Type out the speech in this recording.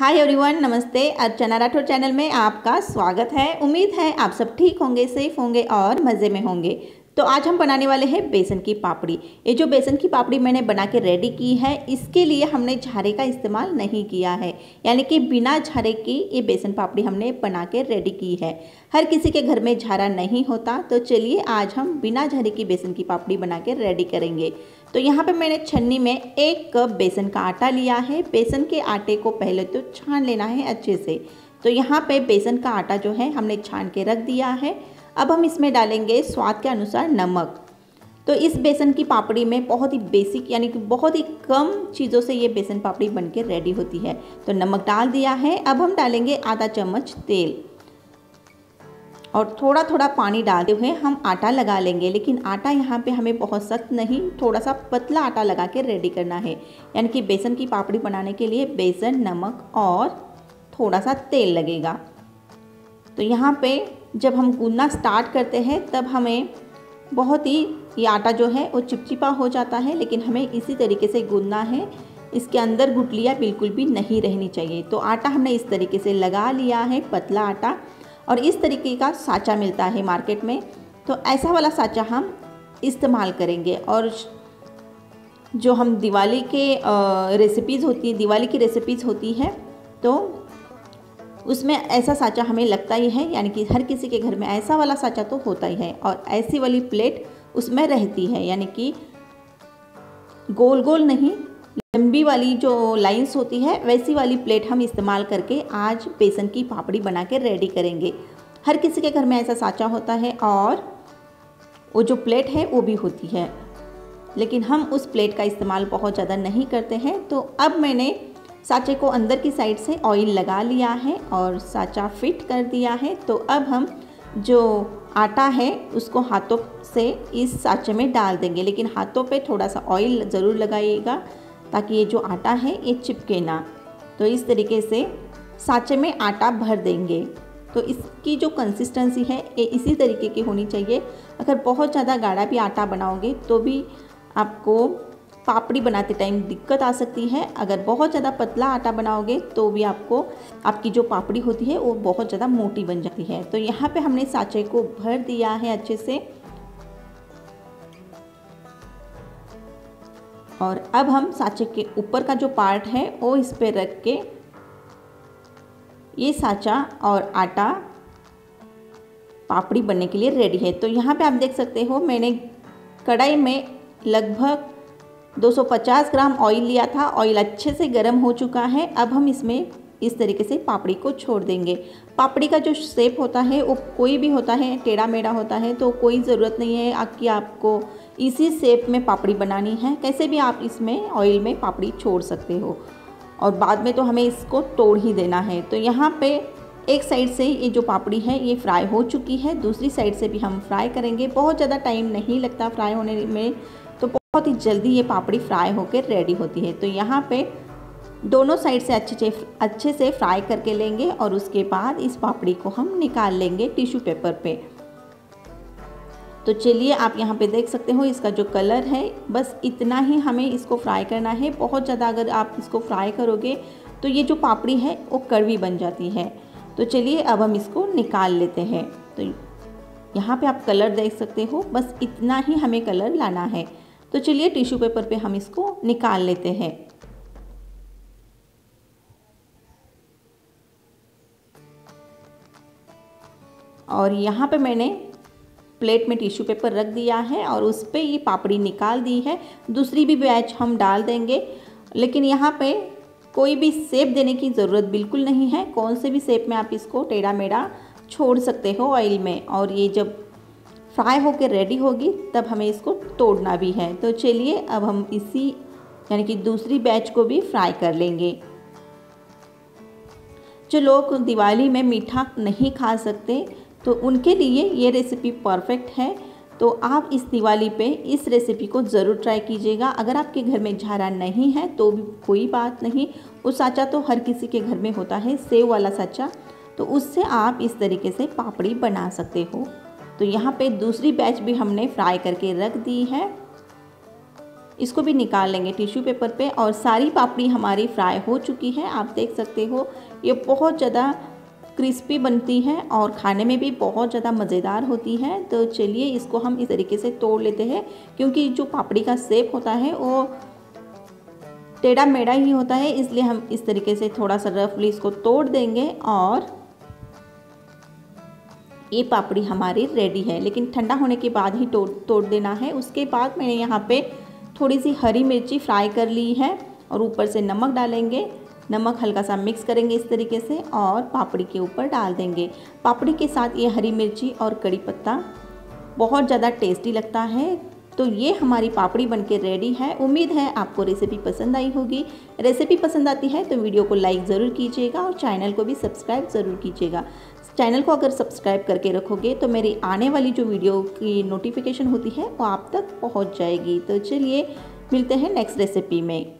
Hi everyone नमस्ते। अर्चना Rathore channel में आपका स्वागत है। उम्मीद है आप सब ठीक होंगे सेफ़ होंगे और मज़े में होंगे। तो आज हम बनाने वाले हैं बेसन की पापड़ी। ये जो बेसन की पापड़ी मैंने बना के रेडी की है, इसके लिए हमने झारे का इस्तेमाल नहीं किया है। यानी कि बिना झारे की ये बेसन पापड़ी हमने बना के रेडी की है। हर किसी के घर में झारा नहीं होता तो चलिए आज हम बिना झारे की बेसन की पापड़ी बना के रेडी करेंगे। तो यहाँ पे मैंने छन्नी में एक कप बेसन का आटा लिया है। बेसन के आटे को पहले तो छान लेना है अच्छे से। तो यहाँ पे बेसन का आटा जो है हमने छान के रख दिया है। अब हम इसमें डालेंगे स्वाद के अनुसार नमक। तो इस बेसन की पापड़ी में बहुत ही बेसिक यानी कि बहुत ही कम चीज़ों से ये बेसन पापड़ी बनके रेडी होती है। तो नमक डाल दिया है। अब हम डालेंगे आधा चम्मच तेल। और थोड़ा थोड़ा पानी डालते हुए हम आटा लगा लेंगे। लेकिन आटा यहाँ पे हमें बहुत सख्त नहीं थोड़ा सा पतला आटा लगा के रेडी करना है। यानी कि बेसन की पापड़ी बनाने के लिए बेसन, नमक और थोड़ा सा तेल लगेगा। तो यहाँ पे जब हम गूंदना स्टार्ट करते हैं, तब हमें बहुत ही ये आटा जो है, वो चिपचिपा हो जाता है, लेकिन हमें इसी तरीके से गूंदना है। इसके अंदर गुटलियाँ बिल्कुल भी नहीं रहनी चाहिए। तो आटा हमने इस तरीके से लगा लिया है, पतला आटा, और इस तरीके का साँचा मिलता है मार्केट में। तो ऐसा वाला साँचा हम इस्तेमाल करेंगे, और जो हम दिवाली के रेसिपीज़ होती है दिवाली की रेसिपीज़ होती है तो उसमें ऐसा साँचा हमें लगता ही है, यानी कि हर किसी के घर में ऐसा वाला साँचा तो होता ही है और ऐसी वाली प्लेट उसमें रहती है, यानी कि गोल गोल नहीं, लंबी वाली जो लाइंस होती है, वैसी वाली प्लेट हम इस्तेमाल करके आज बेसन की पापड़ी बना के रेडी करेंगे। हर किसी के घर में ऐसा साँचा होता है और वो जो प्लेट है, वो भी होती है। लेकिन हम उस प्लेट का इस्तेमाल बहुत ज़्यादा नहीं करते हैं तो अब मैंने साँचे को अंदर की साइड से ऑयल लगा लिया है और साँचा फिट कर दिया है। तो अब हम जो आटा है, उसको हाथों से इस साँचे में डाल देंगे। लेकिन हाथों पे थोड़ा सा ऑयल ज़रूर लगाइएगा ताकि ये जो आटा है, ये चिपके ना। तो इस तरीके से साँचे में आटा भर देंगे। तो इसकी जो कंसिस्टेंसी है, ये इसी तरीके की होनी चाहिए। अगर बहुत ज़्यादा गाढ़ा भी आटा बनाओगे तो भी आपको पापड़ी बनाते टाइम दिक्कत आ सकती है। अगर बहुत ज़्यादा पतला आटा बनाओगे तो भी आपको, आपकी जो पापड़ी होती है, वो बहुत ज़्यादा मोटी बन जाती है। तो यहाँ पे हमने साँचे को भर दिया है अच्छे से। और अब हम साँचे के ऊपर का जो पार्ट है, वो इस पर रख के ये साँचा और आटा पापड़ी बनने के लिए रेडी है। तो यहाँ पे आप देख सकते हो, मैंने कढ़ाई में लगभग 250 ग्राम ऑयल लिया था। ऑयल अच्छे से गर्म हो चुका है। अब हम इसमें इस तरीके से पापड़ी को छोड़ देंगे। पापड़ी का जो शेप होता है, वो कोई भी होता है, टेढ़ा मेढ़ा होता है तो कोई ज़रूरत नहीं है कि आपको इसी शेप में पापड़ी बनानी है। कैसे भी आप इसमें ऑयल में पापड़ी छोड़ सकते हो। और बाद में तो हमें इसको तोड़ ही देना है। तो यहाँ पे एक साइड से ये जो पापड़ी है, ये फ्राई हो चुकी है। दूसरी साइड से भी हम फ्राई करेंगे। बहुत ज़्यादा टाइम नहीं लगता फ्राई होने में। बहुत ही जल्दी ये पापड़ी फ्राई होकर रेडी होती है। तो यहाँ पे दोनों साइड से अच्छे से अच्छे से फ्राई करके लेंगे और उसके बाद इस पापड़ी को हम निकाल लेंगे टिश्यू पेपर पे। तो चलिए, आप यहाँ पे देख सकते हो इसका जो कलर है, बस इतना ही हमें इसको फ्राई करना है। बहुत ज़्यादा अगर आप इसको फ्राई करोगे तो ये जो पापड़ी है, वो कड़वी बन जाती है। तो चलिए, अब हम इसको निकाल लेते हैं। तो यहाँ पे आप कलर देख सकते हो, बस इतना ही हमें कलर लाना है। तो चलिए टिश्यू पेपर पे हम इसको निकाल लेते हैं। और यहाँ पे मैंने प्लेट में टिश्यू पेपर रख दिया है और उस पर ये पापड़ी निकाल दी है। दूसरी भी बैच हम डाल देंगे, लेकिन यहाँ पे कोई भी सेप देने की ज़रूरत बिल्कुल नहीं है। कौन से भी सेप में आप इसको टेढ़ा मेढ़ा छोड़ सकते हो ऑयल में। और ये जब फ्राई होकर रेडी होगी, तब हमें इसको तोड़ना भी है। तो चलिए, अब हम इसी, यानी कि दूसरी बैच को भी फ्राई कर लेंगे। जो लोग दिवाली में मीठा नहीं खा सकते तो उनके लिए ये रेसिपी परफेक्ट है। तो आप इस दिवाली पे इस रेसिपी को ज़रूर ट्राई कीजिएगा। अगर आपके घर में झारा नहीं है तो भी कोई बात नहीं। वो साँचा तो हर किसी के घर में होता है, सेव वाला साँचा। तो उससे आप इस तरीके से पापड़ी बना सकते हो। तो यहाँ पे दूसरी बैच भी हमने फ्राई करके रख दी है। इसको भी निकाल लेंगे टिश्यू पेपर पे और सारी पापड़ी हमारी फ्राई हो चुकी है। आप देख सकते हो, ये बहुत ज़्यादा क्रिस्पी बनती है और खाने में भी बहुत ज़्यादा मज़ेदार होती है। तो चलिए इसको हम इस तरीके से तोड़ लेते हैं, क्योंकि जो पापड़ी का सेप होता है वो टेढ़ा मेढ़ा ही होता है, इसलिए हम इस तरीके से थोड़ा सा रफली इसको तोड़ देंगे और ये पापड़ी हमारी रेडी है। लेकिन ठंडा होने के बाद ही तोड़ तोड़ देना है। उसके बाद मैंने यहाँ पे थोड़ी सी हरी मिर्ची फ्राई कर ली है और ऊपर से नमक डालेंगे। नमक हल्का सा मिक्स करेंगे इस तरीके से और पापड़ी के ऊपर डाल देंगे। पापड़ी के साथ ये हरी मिर्ची और कड़ी पत्ता बहुत ज़्यादा टेस्टी लगता है। तो ये हमारी पापड़ी बनके रेडी है। उम्मीद है आपको रेसिपी पसंद आई होगी। रेसिपी पसंद आती है तो वीडियो को लाइक ज़रूर कीजिएगा और चैनल को भी सब्सक्राइब ज़रूर कीजिएगा। चैनल को अगर सब्सक्राइब करके रखोगे तो मेरी आने वाली जो वीडियो की नोटिफिकेशन होती है वो आप तक पहुँच जाएगी। तो चलिए मिलते हैं नेक्स्ट रेसिपी में।